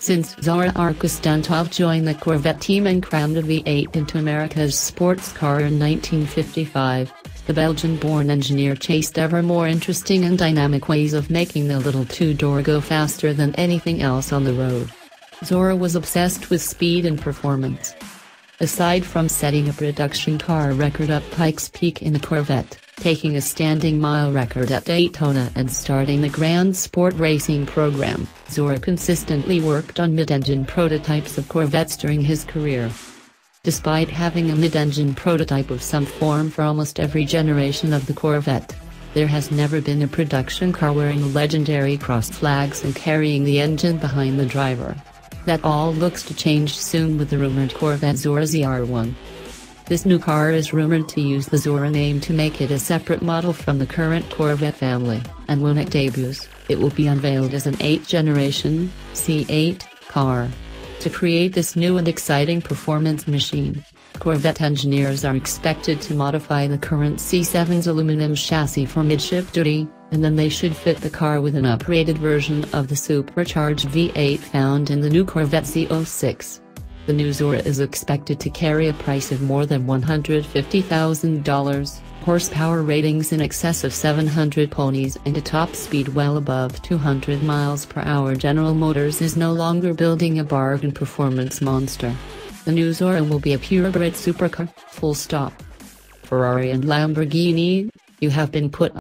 Since Zora Arkus-Duntov joined the Corvette team and crammed a V8 into America's sports car in 1955, the Belgian-born engineer chased ever more interesting and dynamic ways of making the little two-door go faster than anything else on the road. Zora was obsessed with speed and performance. Aside from setting a production car record at Pikes Peak in the Corvette, taking a standing mile record at Daytona and starting the Grand Sport Racing program, Zora consistently worked on mid-engine prototypes of Corvettes during his career. Despite having a mid-engine prototype of some form for almost every generation of the Corvette, there has never been a production car wearing legendary cross flags and carrying the engine behind the driver. That all looks to change soon with the rumored Corvette Zora ZR1. This new car is rumored to use the Zora name to make it a separate model from the current Corvette family, and when it debuts, it will be unveiled as an 8th generation C8 car. To create this new and exciting performance machine, Corvette engineers are expected to modify the current C7's aluminum chassis for midship duty, and then they should fit the car with an upgraded version of the supercharged V8 found in the new Corvette Z06. The new Zora is expected to carry a price of more than $150,000, horsepower ratings in excess of 700 ponies and a top speed well above 200 miles per hour General Motors is no longer building a bargain performance monster. The new Zora will be a purebred supercar, full stop. Ferrari and Lamborghini, you have been put